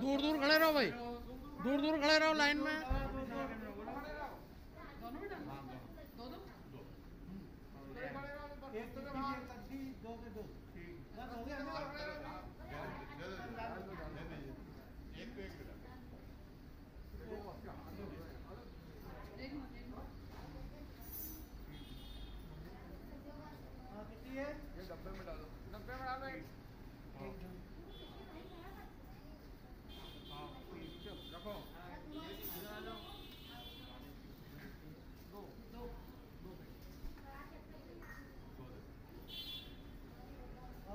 दूर दूर खड़े रहो भाई। दूर दूर खड़े रहो लाइन में। एक पे एक कितनी है? ये डब्बे में डालो। डब्बे में डालो। एक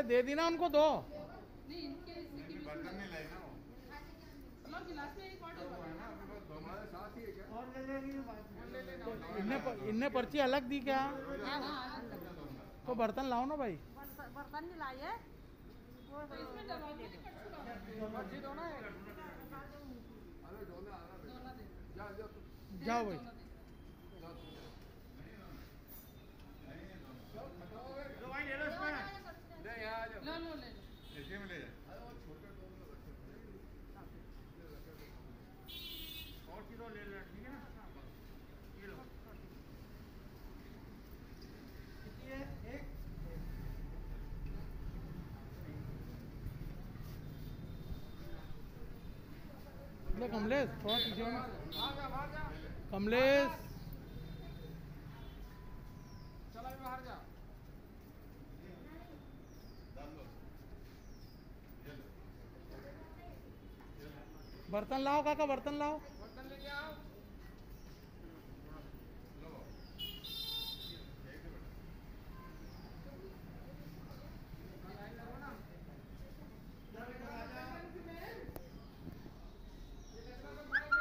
अरे दे दी ना उनको दो इनने पर्ची अलग दी क्या तो बर्तन लाओ ना भाई बर्तन नहीं लाइए जाओ भाई ले कमलेश थोड़ा पीछे कमलेश। बर्तन लाओ काका बर्तन लाओ।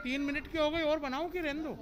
तीन मिनट की हो गई और बनाऊँ कि रहने दो?